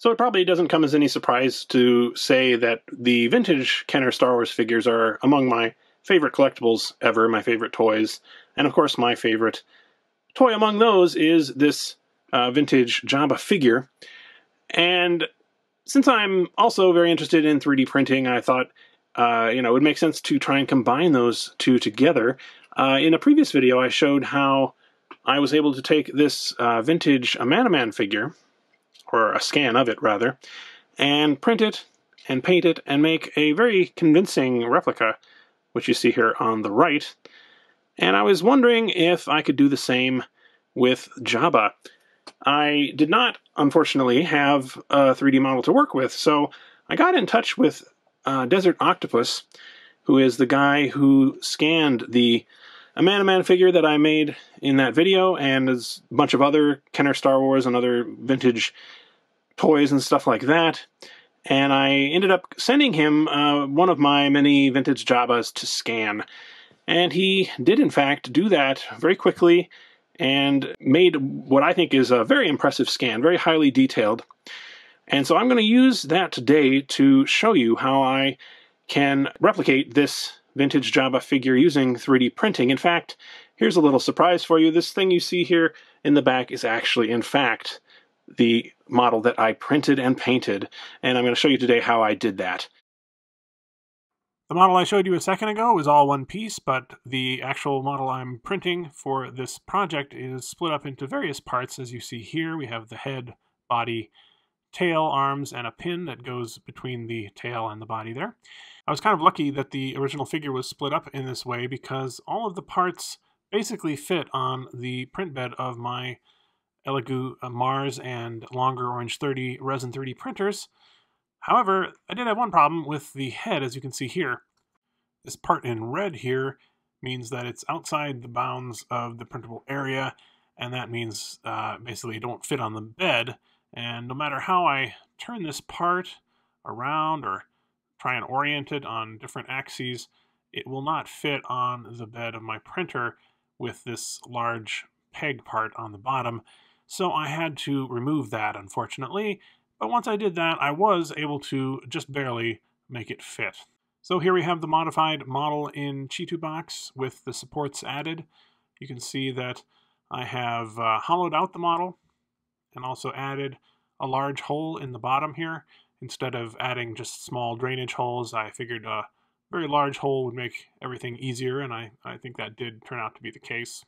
So it probably doesn't come as any surprise to say that the vintage Kenner Star Wars figures are among my favorite collectibles ever, my favorite toys, and of course my favorite toy among those is this uh, vintage Jabba figure. And since I'm also very interested in 3D printing, I thought uh, you know it would make sense to try and combine those two together. Uh, in a previous video, I showed how I was able to take this uh, vintage Amanaman figure, or a scan of it rather, and print it and paint it and make a very convincing replica, which you see here on the right. And I was wondering if I could do the same with Jabba. I did not, unfortunately, have a 3D model to work with, so I got in touch with uh, Desert Octopus, who is the guy who scanned the Amanaman figure that I made in that video, and a bunch of other Kenner Star Wars and other vintage toys and stuff like that. And I ended up sending him uh, one of my many vintage Jabbas to scan. And he did, in fact, do that very quickly and made what I think is a very impressive scan, very highly detailed. And so I'm going to use that today to show you how I can replicate this vintage Jabba figure using 3D printing. In fact, here's a little surprise for you. This thing you see here in the back is actually, in fact, the model that I printed and painted, and I'm going to show you today how I did that. The model I showed you a second ago was all one piece, but the actual model I'm printing for this project is split up into various parts. As you see here, we have the head, body, tail, arms, and a pin that goes between the tail and the body there. I was kind of lucky that the original figure was split up in this way because all of the parts basically fit on the print bed of my Elegoo uh, Mars and Longer Orange 30 Resin 3D printers. However, I did have one problem with the head, as you can see here. This part in red here means that it's outside the bounds of the printable area, and that means uh, basically it don't fit on the bed. And no matter how I turn this part around or try and orient it on different axes, it will not fit on the bed of my printer with this large peg part on the bottom. So I had to remove that, unfortunately. But once I did that, I was able to just barely make it fit. So here we have the modified model in ChiTuBox with the supports added. You can see that I have uh, hollowed out the model and also added a large hole in the bottom here. Instead of adding just small drainage holes, I figured a very large hole would make everything easier, and I, I think that did turn out to be the case.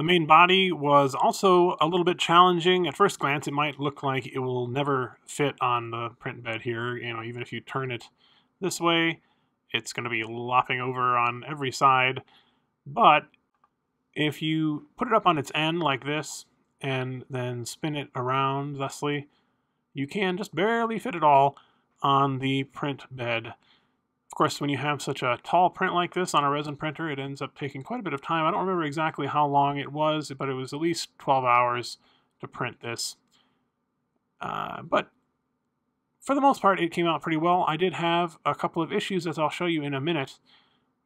The main body was also a little bit challenging. At first glance, it might look like it will never fit on the print bed here. You know, even if you turn it this way, it's going to be lopping over on every side. But if you put it up on its end like this and then spin it around thusly, you can just barely fit it all on the print bed. Of course, when you have such a tall print like this on a resin printer, it ends up taking quite a bit of time. I don't remember exactly how long it was, but it was at least 12 hours to print this. Uh, but for the most part, it came out pretty well. I did have a couple of issues, as I'll show you in a minute,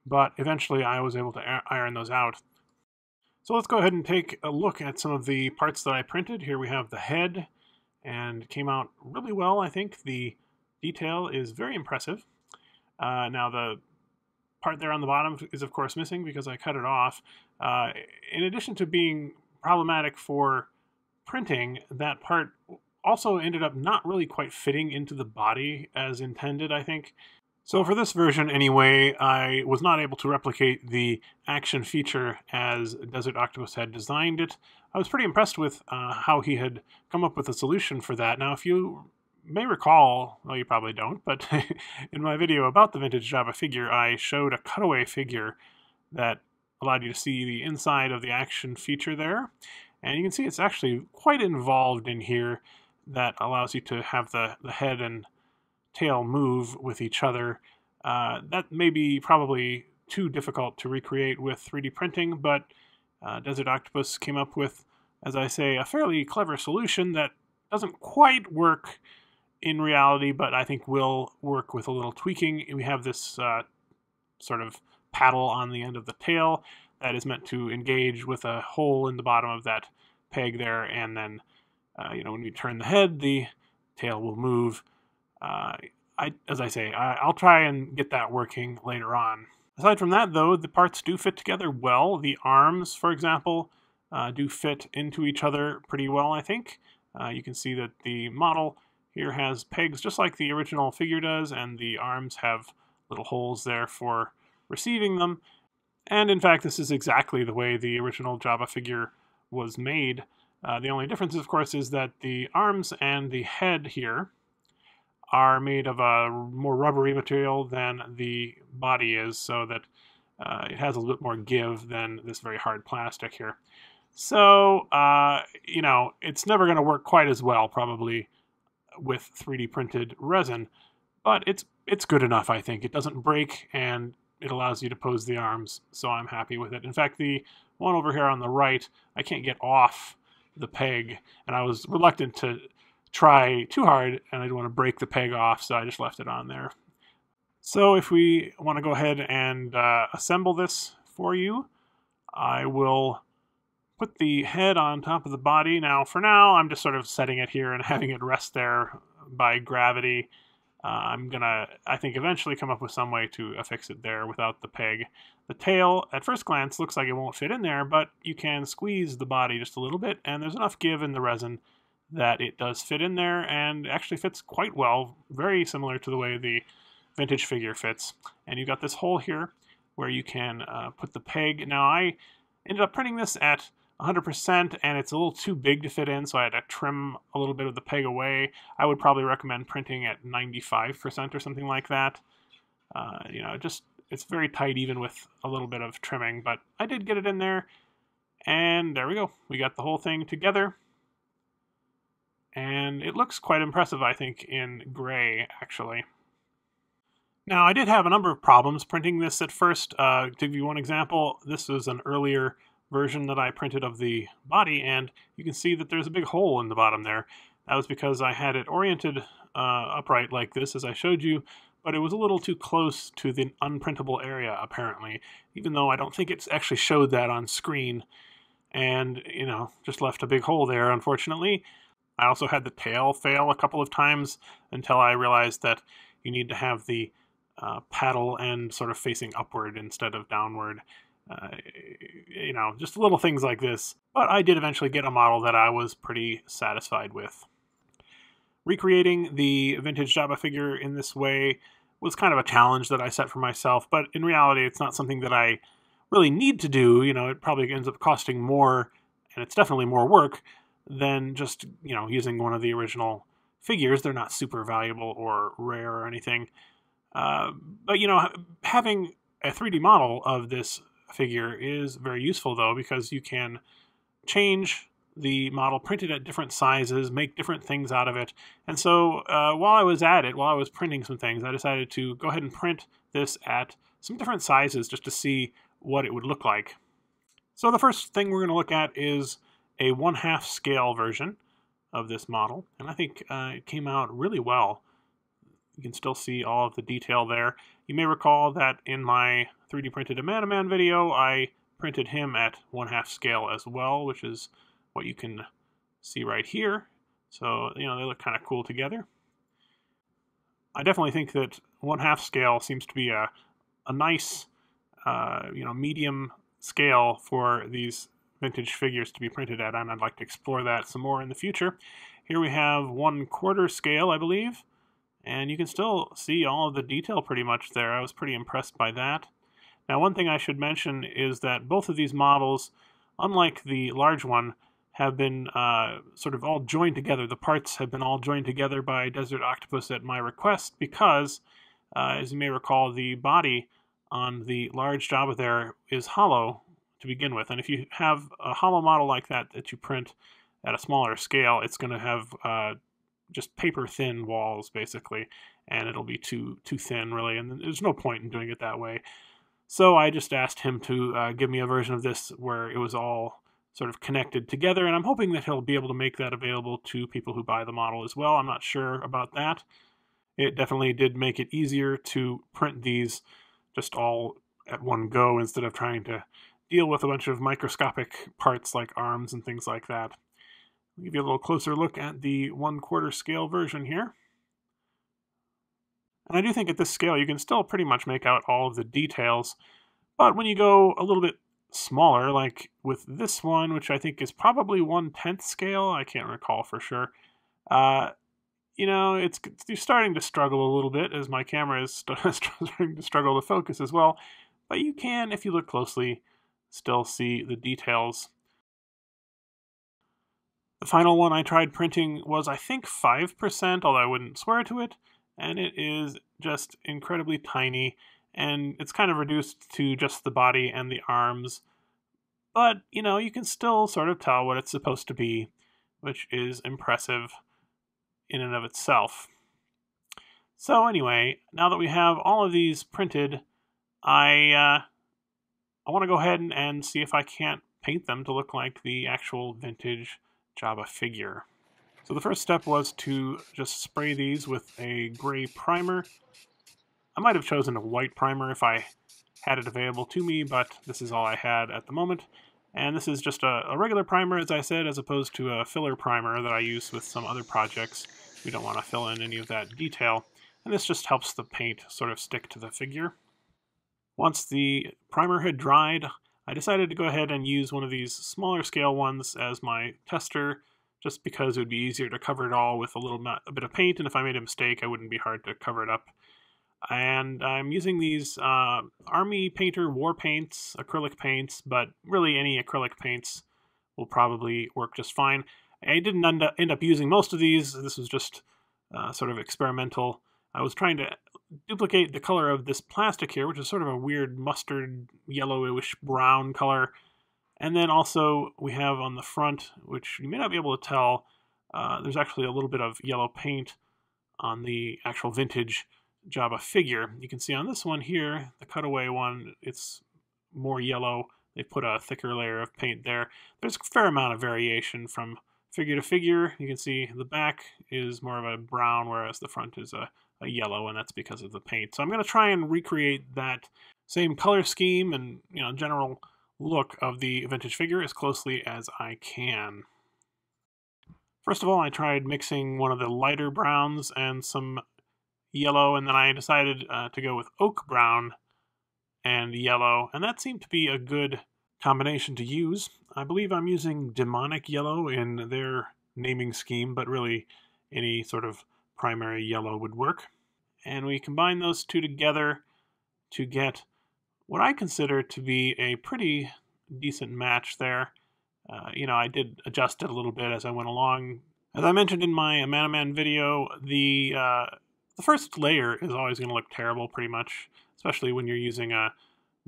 but eventually I was able to iron those out. So let's go ahead and take a look at some of the parts that I printed. Here we have the head, and came out really well, I think. The detail is very impressive. Uh, now the part there on the bottom is of course missing because I cut it off. Uh, in addition to being problematic for printing, that part also ended up not really quite fitting into the body as intended, I think. So for this version anyway, I was not able to replicate the action feature as Desert Octopus had designed it. I was pretty impressed with uh, how he had come up with a solution for that. Now if you may recall, well you probably don't, but in my video about the vintage Jabba figure, I showed a cutaway figure that allowed you to see the inside of the action feature there. And you can see it's actually quite involved in here that allows you to have the, the head and tail move with each other. Uh, that may be probably too difficult to recreate with 3D printing, but uh, Desert Octopus came up with, as I say, a fairly clever solution that doesn't quite work in reality, but I think will work with a little tweaking. We have this uh, sort of paddle on the end of the tail that is meant to engage with a hole in the bottom of that peg there, and then, uh, you know, when we turn the head, the tail will move. Uh, I, as I say, I, I'll try and get that working later on. Aside from that, though, the parts do fit together well. The arms, for example, uh, do fit into each other pretty well, I think. Uh, you can see that the model here has pegs just like the original figure does, and the arms have little holes there for receiving them. And in fact, this is exactly the way the original Jabba figure was made. Uh, the only difference, of course, is that the arms and the head here are made of a more rubbery material than the body is, so that uh, it has a little bit more give than this very hard plastic here. So, uh, you know, it's never going to work quite as well, probably, with 3D printed resin, but it's it's good enough, I think. It doesn't break, and it allows you to pose the arms, so I'm happy with it. In fact, the one over here on the right, I can't get off the peg, and I was reluctant to try too hard, and I didn't want to break the peg off, so I just left it on there. So if we want to go ahead and uh, assemble this for you, I will put the head on top of the body. Now, for now, I'm just sort of setting it here and having it rest there by gravity. Uh, I'm gonna, I think, eventually come up with some way to affix it there without the peg. The tail, at first glance, looks like it won't fit in there, but you can squeeze the body just a little bit, and there's enough give in the resin that it does fit in there and actually fits quite well, very similar to the way the vintage figure fits. And you've got this hole here where you can uh, put the peg. Now, I ended up printing this at 100% and it's a little too big to fit in, so I had to trim a little bit of the peg away. I would probably recommend printing at 95% or something like that. Uh, you know, just it's very tight even with a little bit of trimming, but I did get it in there. And there we go. We got the whole thing together. And it looks quite impressive, I think, in gray, actually. Now, I did have a number of problems printing this at first. Uh, to give you one example, this was an earlier version that I printed of the body, and you can see that there's a big hole in the bottom there. That was because I had it oriented uh, upright like this, as I showed you, but it was a little too close to the unprintable area, apparently, even though I don't think it's actually showed that on screen. And, you know, just left a big hole there, unfortunately. I also had the tail fail a couple of times until I realized that you need to have the uh, paddle end sort of facing upward instead of downward. Uh, you know, just little things like this. But I did eventually get a model that I was pretty satisfied with. Recreating the vintage Jabba figure in this way was kind of a challenge that I set for myself, but in reality, it's not something that I really need to do. You know, it probably ends up costing more, and it's definitely more work than just, you know, using one of the original figures. They're not super valuable or rare or anything. Uh, but, you know, having a 3D model of this figure is very useful though because you can change the model, print it at different sizes, make different things out of it. And so uh, while I was at it, while I was printing some things, I decided to go ahead and print this at some different sizes just to see what it would look like. So the first thing we're going to look at is a one-half scale version of this model, and I think uh, it came out really well. You can still see all of the detail there. You may recall that in my 3D printed Amanaman video, I printed him at one half scale as well, which is what you can see right here. So, you know, they look kind of cool together. I definitely think that one half scale seems to be a, a nice, uh, you know, medium scale for these vintage figures to be printed at, and I'd like to explore that some more in the future. Here we have one quarter scale, I believe, and you can still see all of the detail pretty much there. I was pretty impressed by that. Now, one thing I should mention is that both of these models, unlike the large one, have been uh, sort of all joined together. The parts have been all joined together by Desert Octopus at my request because, uh, as you may recall, the body on the large Jabba there is hollow to begin with. And if you have a hollow model like that that you print at a smaller scale, it's going to have uh, just paper thin walls basically, and it'll be too too thin really. And there's no point in doing it that way. So I just asked him to uh, give me a version of this where it was all sort of connected together, and I'm hoping that he'll be able to make that available to people who buy the model as well. I'm not sure about that. It definitely did make it easier to print these just all at one go instead of trying to deal with a bunch of microscopic parts like arms and things like that. I'll give you a little closer look at the one quarter scale version here. And I do think at this scale you can still pretty much make out all of the details, but when you go a little bit smaller, like with this one, which I think is probably one tenth scale, I can't recall for sure, uh, you know, it's, it's starting to struggle a little bit as my camera is starting to struggle to focus as well, but you can, if you look closely, still see the details. The final one I tried printing was, I think, 5%, although I wouldn't swear to it, and it is just incredibly tiny, and it's kind of reduced to just the body and the arms. But, you know, you can still sort of tell what it's supposed to be, which is impressive in and of itself. So anyway, now that we have all of these printed, I uh, I want to go ahead and, and see if I can't paint them to look like the actual vintage Jabba figure. So the first step was to just spray these with a gray primer. I might have chosen a white primer if I had it available to me, but this is all I had at the moment. And this is just a, a regular primer, as I said, as opposed to a filler primer that I use with some other projects. We don't want to fill in any of that detail. And this just helps the paint sort of stick to the figure. Once the primer had dried, I decided to go ahead and use one of these smaller scale ones as my tester, just because it would be easier to cover it all with a little a bit of paint, and if I made a mistake, I wouldn't be hard to cover it up. And I'm using these uh, Army Painter War Paints, acrylic paints, but really any acrylic paints will probably work just fine. I didn't end up, using most of these. This was just uh, sort of experimental. I was trying to duplicate the color of this plastic here, which is sort of a weird mustard yellowish brown color. And then also we have on the front, which you may not be able to tell, uh, there's actually a little bit of yellow paint on the actual vintage Jabba figure. You can see on this one here, the cutaway one, it's more yellow. They put a thicker layer of paint there. There's a fair amount of variation from figure to figure. You can see the back is more of a brown, whereas the front is a a yellow, and that's because of the paint. So I'm going to try and recreate that same color scheme and you know general look of the vintage figure as closely as I can. First of all, I tried mixing one of the lighter browns and some yellow, and then I decided uh, to go with oak brown and yellow, and that seemed to be a good combination to use. I believe I'm using demonic yellow in their naming scheme, but really any sort of primary yellow would work. And we combine those two together to get what I consider to be a pretty decent match there. Uh, you know, I did adjust it a little bit as I went along. As I mentioned in my Amanaman video, the uh, the first layer is always going to look terrible, pretty much, especially when you're using a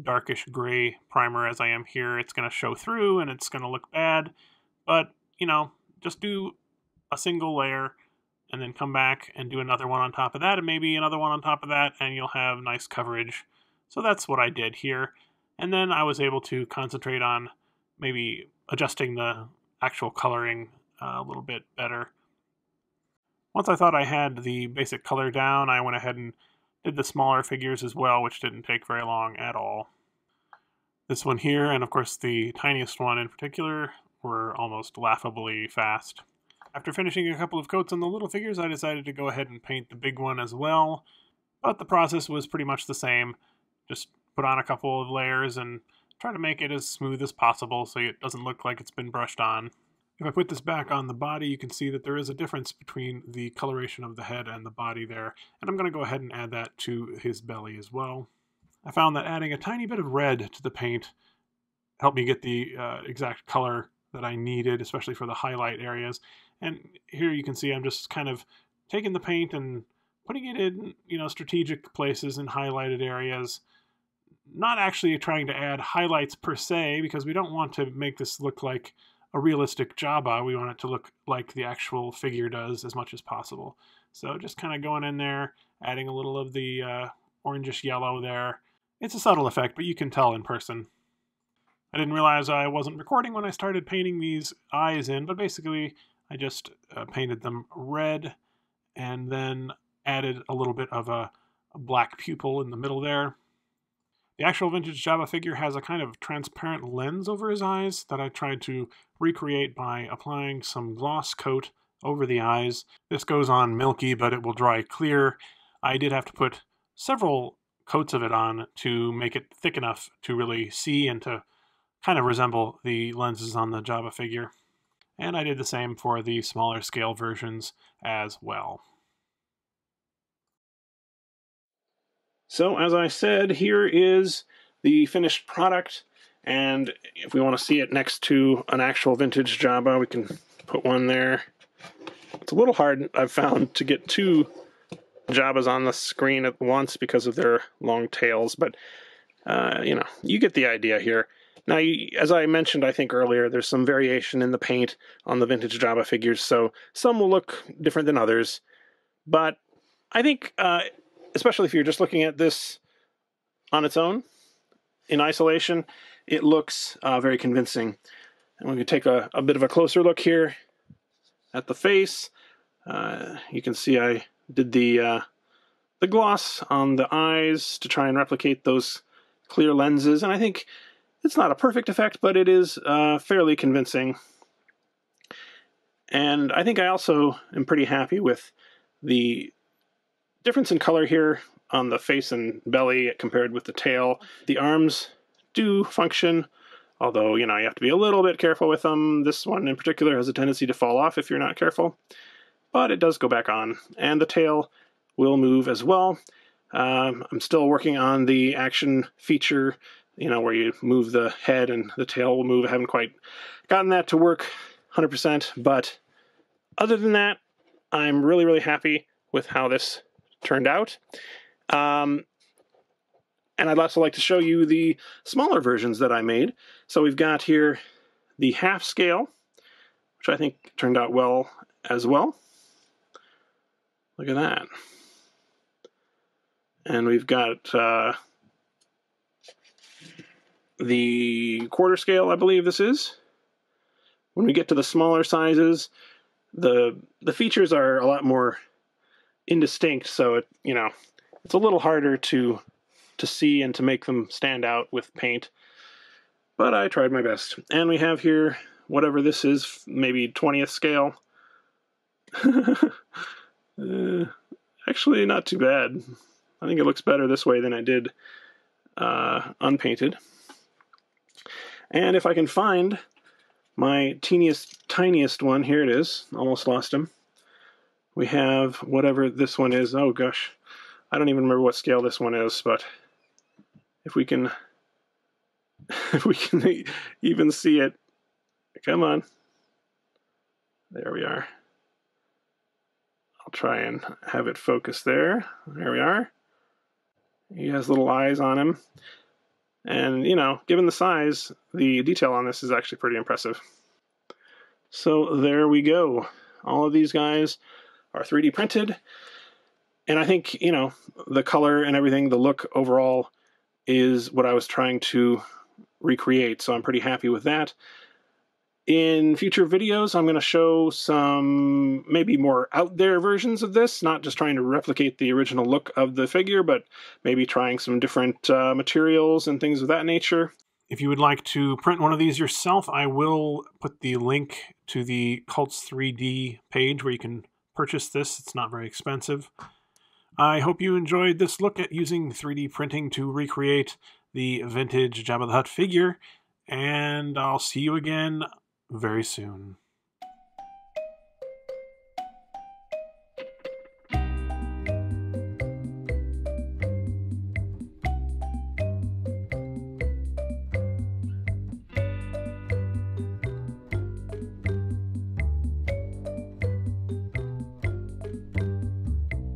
darkish gray primer as I am here. It's going to show through and it's going to look bad. But, you know, just do a single layer and then come back and do another one on top of that, and maybe another one on top of that, and you'll have nice coverage. So that's what I did here. And then I was able to concentrate on maybe adjusting the actual coloring uh, a little bit better. Once I thought I had the basic color down, I went ahead and did the smaller figures as well, which didn't take very long at all. This one here, and of course the tiniest one in particular, were almost laughably fast. After finishing a couple of coats on the little figures, I decided to go ahead and paint the big one as well. But the process was pretty much the same. Just put on a couple of layers and try to make it as smooth as possible so it doesn't look like it's been brushed on. If I put this back on the body, you can see that there is a difference between the coloration of the head and the body there, and I'm going to go ahead and add that to his belly as well. I found that adding a tiny bit of red to the paint helped me get the uh, exact color that I needed, especially for the highlight areas. And here you can see I'm just kind of taking the paint and putting it in, you know, strategic places and highlighted areas. Not actually trying to add highlights per se, because we don't want to make this look like a realistic Jabba. We want it to look like the actual figure does as much as possible. So just kind of going in there, adding a little of the uh, orangish yellow there. It's a subtle effect, but you can tell in person. I didn't realize I wasn't recording when I started painting these eyes in, but basically I just uh, painted them red and then added a little bit of a, a, black pupil in the middle there. The actual vintage Jabba figure has a kind of transparent lens over his eyes that I tried to recreate by applying some gloss coat over the eyes. This goes on milky, but it will dry clear. I did have to put several coats of it on to make it thick enough to really see and to kind of resemble the lenses on the Jabba figure. And I did the same for the smaller scale versions as well. So, as I said, here is the finished product. And if we want to see it next to an actual vintage Jabba, we can put one there. It's a little hard, I've found, to get two Jabbas on the screen at once because of their long tails, but uh, you know, you get the idea here. Now, as I mentioned, I think earlier, there's some variation in the paint on the vintage Jabba figures, so some will look different than others. But I think, uh, especially if you're just looking at this on its own, in isolation, it looks uh, very convincing. And we can take a, a, bit of a closer look here at the face. Uh, you can see I did the uh, the gloss on the eyes to try and replicate those clear lenses, and I think it's not a perfect effect, but it is uh, fairly convincing. And I think I also am pretty happy with the difference in color here on the face and belly compared with the tail. The arms do function, although, you know, you have to be a little bit careful with them. This one in particular has a tendency to fall off if you're not careful, but it does go back on. And the tail will move as well. Um, I'm still working on the action feature you know, where you move the head and the tail will move. I haven't quite gotten that to work 100%, but other than that, I'm really, really happy with how this turned out. Um, and I'd also like to show you the smaller versions that I made. So we've got here the half scale, which I think turned out well as well. Look at that. And we've got uh, the quarter scale, I believe this is. When we get to the smaller sizes, the the features are a lot more indistinct, so it you know it's a little harder to to see and to make them stand out with paint. But I tried my best. And we have here whatever this is, maybe 20th scale. uh, actually, not too bad. I think it looks better this way than I did uh, unpainted. And if I can find my teeniest, tiniest one, here it is, almost lost him. We have whatever this one is. Oh gosh, I don't even remember what scale this one is, but if we can, if we can even see it, come on. There we are. I'll try and have it focus there. There we are. He has little eyes on him. And, you know, given the size, the detail on this is actually pretty impressive. So there we go. All of these guys are 3D printed. And I think, you know, the color and everything, the look overall is what I was trying to recreate. So I'm pretty happy with that. In future videos, I'm going to show some maybe more out there versions of this, not just trying to replicate the original look of the figure, but maybe trying some different uh, materials and things of that nature. If you would like to print one of these yourself, I will put the link to the Cults3D page where you can purchase this. It's not very expensive. I hope you enjoyed this look at using 3D printing to recreate the vintage Jabba the Hutt figure, and I'll see you again very soon.